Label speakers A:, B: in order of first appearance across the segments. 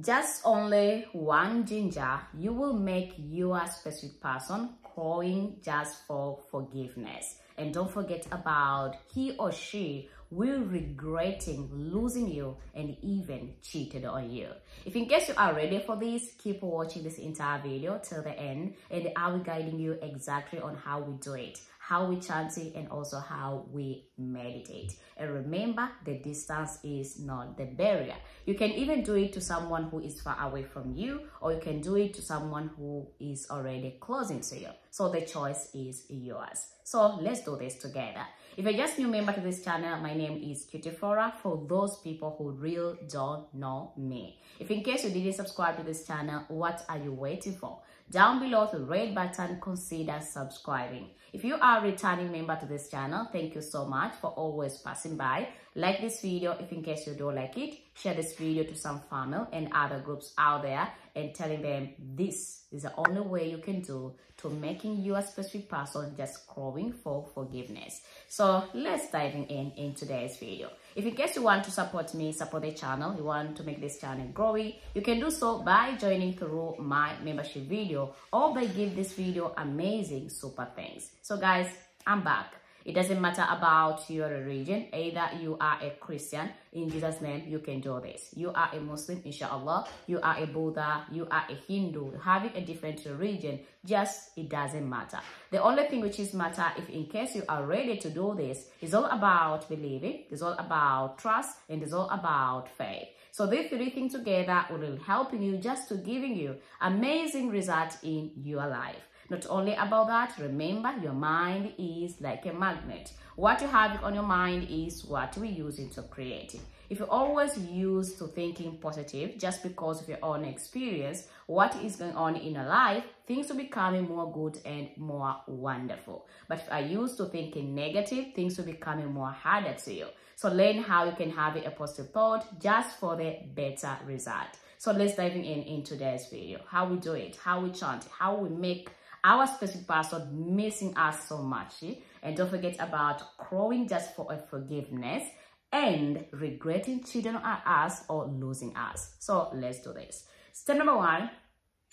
A: just only one ginger, you will make your specific person calling just for forgiveness. And don't forget about he or she will regretting losing you and even cheated on you. If in case you are ready for this, keep watching this entire video till the end and I will guiding you exactly on how we do it how we chant it, and also how we meditate. And remember, the distance is not the barrier. You can even do it to someone who is far away from you, or you can do it to someone who is already closing to you. So the choice is yours. So let's do this together. If you're just new member to this channel, my name is Cutie Flora for those people who really don't know me. If in case you didn't subscribe to this channel, what are you waiting for? Down below the red button, consider subscribing. If you are a returning member to this channel, thank you so much for always passing by. Like this video if in case you don't like it. Share this video to some family and other groups out there and telling them this is the only way you can do to making you a specific person just crawling for forgiveness. So let's dive in in today's video. If in case you want to support me, support the channel, you want to make this channel growing, you can do so by joining through my membership video or by give this video amazing super things. So guys, I'm back. It doesn't matter about your religion. Either you are a Christian, in Jesus' name, you can do this. You are a Muslim, inshallah. You are a Buddha. You are a Hindu. Having a different religion, just it doesn't matter. The only thing which is matter, if in case you are ready to do this, is all about believing. It's all about trust, and it's all about faith. So these three things together will help you just to giving you amazing results in your life. Not only about that, remember your mind is like a magnet. What you have on your mind is what we use to create. It. If you always use to thinking positive just because of your own experience, what is going on in your life, things will becoming more good and more wonderful. But if I used to thinking negative, things will becoming more harder to you. So learn how you can have a positive thought just for the better result. So let's dive in in today's video. How we do it, how we chant, how we make our specific person missing us so much. Eh? And don't forget about crowing just for a forgiveness and regretting cheating on us or losing us. So let's do this. Step number one,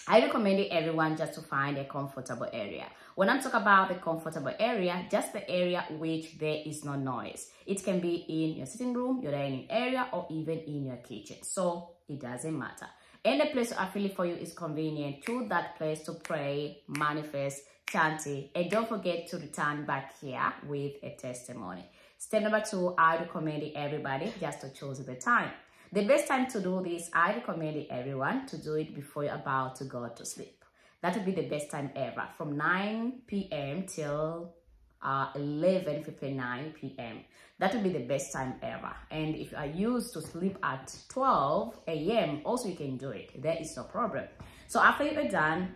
A: I recommend everyone just to find a comfortable area. When I talk about the comfortable area, just the area which there is no noise. It can be in your sitting room, your dining area, or even in your kitchen. So it doesn't matter. Any place I feel it for you is convenient. Choose that place to pray, manifest, chant and don't forget to return back here with a testimony. Step number two, I recommend everybody just to choose the time. The best time to do this, I recommend everyone to do it before you're about to go to sleep. That would be the best time ever, from 9 p.m. till uh, 11.59 p.m. That would be the best time ever. And if are used to sleep at 12 a.m., also you can do it. There is no problem. So after you are done,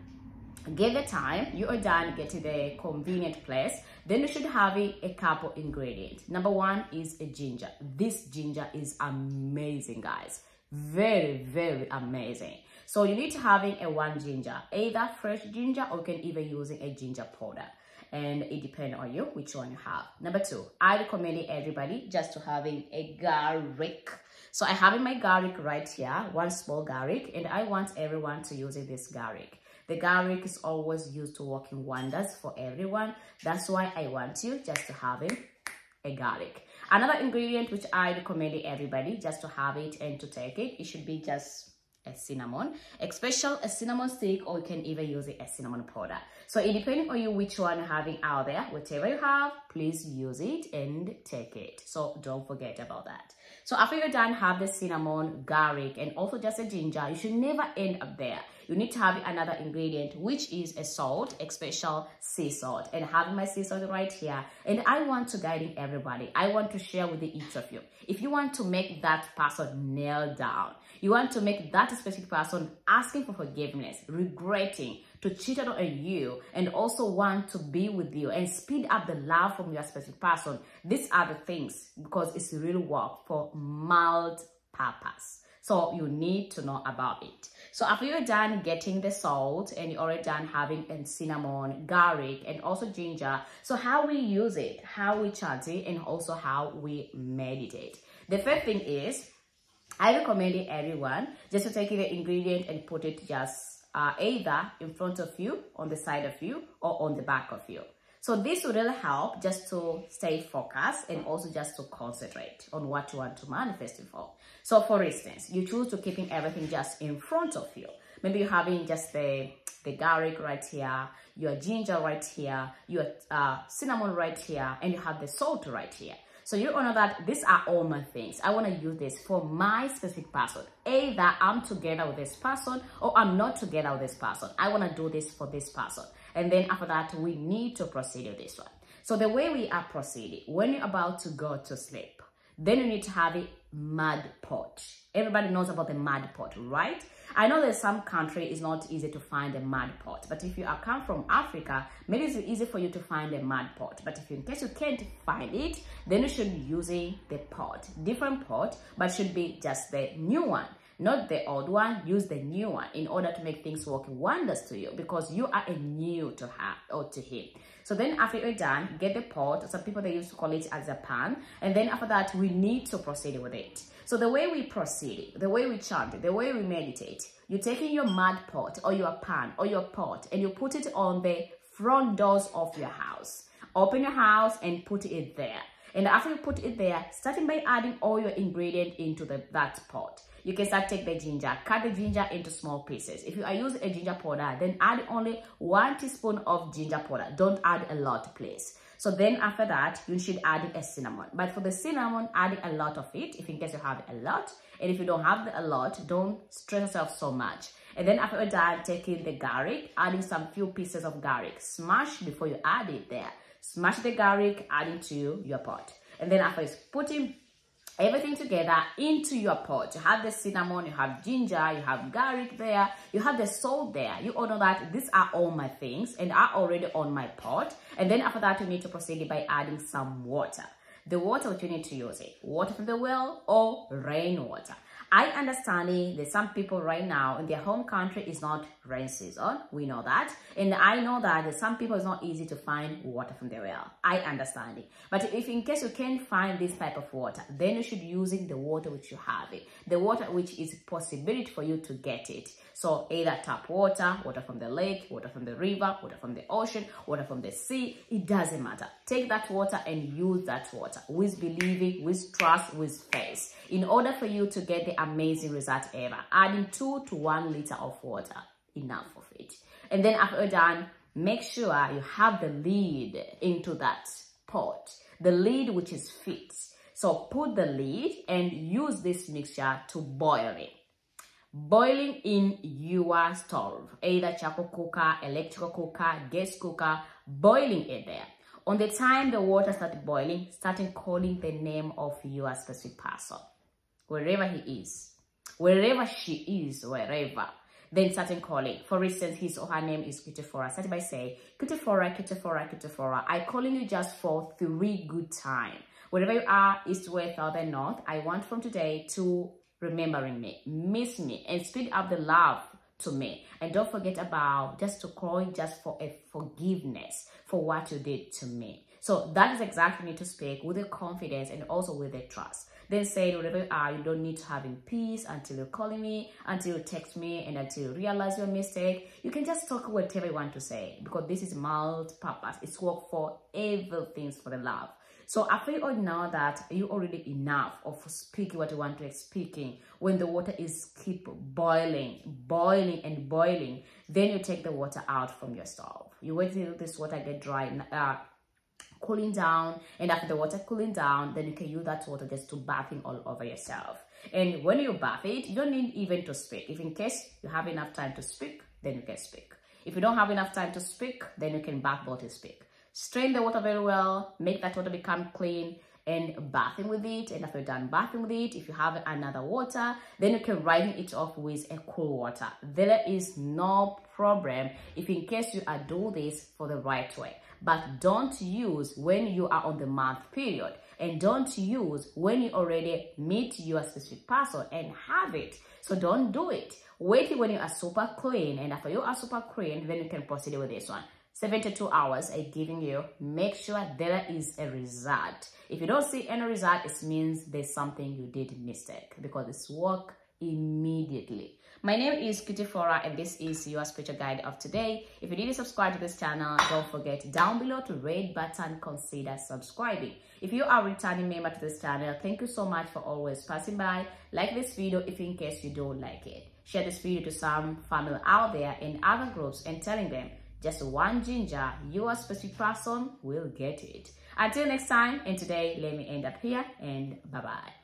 A: get the time, you are done, get to the convenient place, then you should have a, a couple ingredients. Number one is a ginger. This ginger is amazing, guys. Very, very amazing. So you need to having a one ginger, either fresh ginger or you can even using a ginger powder and it depends on you which one you have. Number two, I recommend everybody just to having a garlic. So I have in my garlic right here, one small garlic, and I want everyone to use this garlic. The garlic is always used to working wonders for everyone. That's why I want you just to have a garlic. Another ingredient which I recommend everybody just to have it and to take it, it should be just a cinnamon, especially a cinnamon stick or you can even use it as cinnamon powder. So it depending on you which one you're having out there, whatever you have, please use it and take it. So don't forget about that. So after you're done, have the cinnamon, garlic, and also just a ginger. You should never end up there. You need to have another ingredient, which is a salt, a special sea salt. And having my sea salt right here. And I want to guide everybody. I want to share with each of you. If you want to make that person nail down, you want to make that specific person asking for forgiveness, regretting, to cheat on you and also want to be with you and speed up the love from your specific person. These are the things because it's really work for mild purpose. So you need to know about it. So after you're done getting the salt and you're already done having and cinnamon, garlic, and also ginger, so how we use it, how we chant it, and also how we meditate. The first thing is I recommend everyone just to take the ingredient and put it just uh, either in front of you, on the side of you, or on the back of you. So this will really help just to stay focused and also just to concentrate on what you want to manifest for. So for instance, you choose to keeping everything just in front of you. Maybe you're having just the, the garlic right here, your ginger right here, your uh, cinnamon right here, and you have the salt right here. So you honor that these are all my things. I want to use this for my specific person. Either I'm together with this person or I'm not together with this person. I want to do this for this person. And then after that, we need to proceed with this one. So the way we are proceeding, when you're about to go to sleep, then you need to have a mud pot. Everybody knows about the mud pot, right? I know that some country is not easy to find a mud pot, but if you are come from Africa, maybe it's easy for you to find a mud pot. But if in case you can't find it, then you should be using the pot, different pot, but should be just the new one not the old one use the new one in order to make things work wonders to you because you are a new to her or to him. So then after you're done get the pot some people they used to call it as a pan and then after that we need to proceed with it. So the way we proceed the way we chant the way we meditate you're taking your mud pot or your pan or your pot and you put it on the front doors of your house. Open your house and put it there. And after you put it there starting by adding all your ingredient into the that pot you can start take the ginger. Cut the ginger into small pieces. If you are using a ginger powder then add only one teaspoon of ginger powder. Don't add a lot please. So then after that you should add a cinnamon. But for the cinnamon add a lot of it if in case you have a lot. And if you don't have a lot don't stress yourself so much. And then after that taking the garlic adding some few pieces of garlic. Smash before you add it there. Smash the garlic add it to your pot. And then after it's putting everything together into your pot. You have the cinnamon, you have ginger, you have garlic there, you have the salt there. You all know that these are all my things and are already on my pot. And then after that, you need to proceed by adding some water. The water which you need to use it, water from the well or rainwater. I understand that some people right now in their home country is not rain season. Oh, we know that. And I know that some people it's not easy to find water from the well. I understand it. But if in case you can't find this type of water, then you should be using the water which you have it. The water which is possibility for you to get it. So either tap water, water from the lake, water from the river, water from the ocean, water from the sea, it doesn't matter. Take that water and use that water with believing, with trust, with faith. In order for you to get the amazing result ever, adding two to one liter of water, enough of it. And then after done, make sure you have the lid into that pot, the lid which is fit. So put the lid and use this mixture to boil it boiling in your stove, either charcoal cooker, electrical cooker, gas cooker, boiling it there. On the time the water started boiling, starting calling the name of your specific person, wherever he is, wherever she is, wherever. Then starting calling. For instance, his or her name is Kitefora. Start by saying, Kitefora, Kitefora, Kitefora. I calling you just for three good time. Wherever you are, east, west, south, north, I want from today to remembering me, miss me, and speak up the love to me. And don't forget about just to call just for a forgiveness for what you did to me. So that is exactly need to speak with the confidence and also with the trust. Then say whatever you are, you don't need to have in peace until you're calling me, until you text me, and until you realize your mistake. You can just talk whatever you want to say because this is multi-purpose. It's work for everything for the love. So after you all know that you already enough of speaking what you want to speaking, when the water is keep boiling, boiling and boiling, then you take the water out from your stove. You wait till this water get dry, uh, cooling down and after the water cooling down then you can use that water just to bathing all over yourself. And when you bath it you don't need even to speak. If in case you have enough time to speak then you can speak. If you don't have enough time to speak then you can bath to speak strain the water very well make that water become clean and bathing with it and after you're done bathing with it if you have another water then you can rinse it off with a cool water. There is no problem if in case you are do this for the right way. But don't use when you are on the month period and don't use when you already meet your specific person and have it. So don't do it. Wait when you are super clean and after you are super clean then you can proceed with this one 72 hours are giving you, make sure there is a result. If you don't see any result, it means there's something you did mistake because it's work immediately. My name is Kitty Flora and this is your spiritual guide of today. If you didn't subscribe to this channel, don't forget down below to red button, consider subscribing. If you are returning member to this channel, thank you so much for always passing by. Like this video if in case you don't like it. Share this video to some family out there in other groups and telling them just one ginger, your specific person will get it. Until next time, and today, let me end up here and bye-bye.